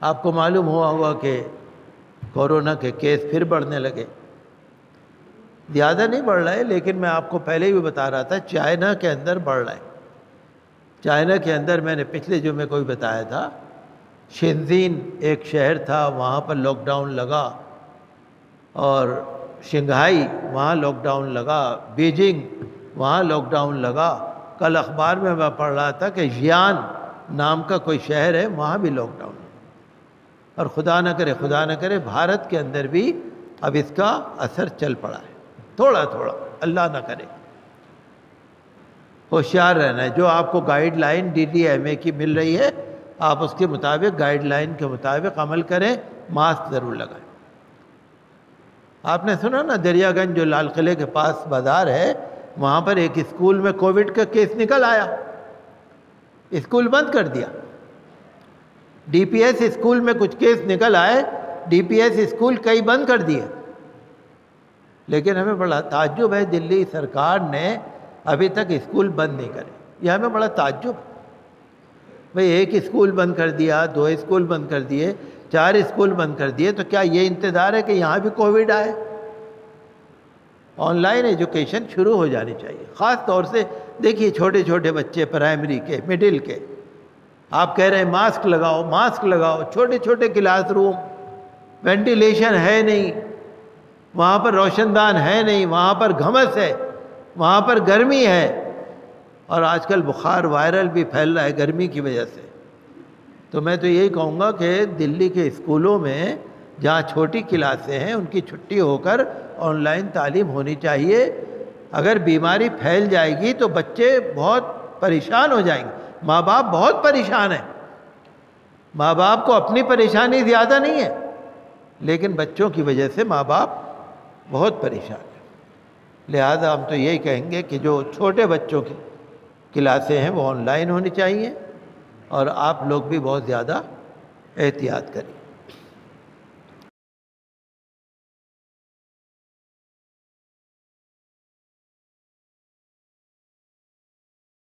आपको मालूम हुआ हुआ कि कोरोना के केस फिर बढ़ने लगे। ज़्यादा नहीं बढ़ रहा है, लेकिन मैं आपको पहले ही बता रहा था, चाइना के अंदर बढ़ रहा है। चाइना के अंदर मैंने पिछले जुमे को भी बताया था, शिनजीन एक शहर था, वहाँ पर लॉकडाउन लगा और शंघाई, वहाँ लॉकडाउन लगा, बीजिंग, वहाँ लॉकडाउन लगा। कल अखबार में मैं पढ़ रहा था कि जियान नाम का कोई शहर है, वहाँ भी लॉकडाउन और खुदा न करे, खुदा न करे, भारत के अंदर भी अब इसका असर चल पड़ा है। थोड़ा थोड़ा, अल्लाह ना करे। होशियार रहना है। जो आपको guideline D D M A की मिल रही है, आप उसके मुताबिक गाइडलाइन के मुताबिक अमल करें मास्क ज़रूर लगाएँ। आपने सुना ना, दरियागंज जो लाल किले के पास बाज़ार है, वहाँ पर एक स्कूल में कोविड का केस निकल आया। स्कूल बंद कर दिया। डीपीएस स्कूल में कुछ केस निकल आए डीपीएस स्कूल कई बंद कर दिए। लेकिन हमें बड़ा ताज्जुब है, दिल्ली सरकार ने अभी तक स्कूल बंद नहीं करे। यह हमें बड़ा ताज्जुब भाई, एक स्कूल बंद कर दिया, दो स्कूल बंद कर दिए, चार स्कूल बंद कर दिए तो क्या ये इंतज़ार है कि यहाँ भी कोविड आए? ऑनलाइन एजुकेशन शुरू हो जानी चाहिए। ख़ास तौर से देखिए छोटे छोटे बच्चे प्राइमरी के, मिडिल के आप कह रहे हैं, मास्क लगाओ मास्क लगाओ छोटे छोटे क्लास रूम, वेंटिलेशन है नहीं, वहाँ पर रोशनदान है नहीं, वहाँ पर घमस है, वहाँ पर गर्मी है। और आजकल बुखार वायरल भी फैल रहा है गर्मी की वजह से। तो मैं तो यही कहूँगा कि दिल्ली के स्कूलों में जहाँ छोटी क्लासें हैं, उनकी छुट्टी होकर ऑनलाइन तालीम होनी चाहिए। अगर बीमारी फैल जाएगी तो बच्चे बहुत परेशान हो जाएँगे। माँ बाप बहुत परेशान है। माँ बाप को अपनी परेशानी ज़्यादा नहीं है, लेकिन बच्चों की वजह से माँ बाप बहुत परेशान है। लिहाजा हम तो यही कहेंगे कि जो छोटे बच्चों की क्लासें हैं, वो ऑनलाइन होनी चाहिए और आप लोग भी बहुत ज़्यादा एहतियात करिए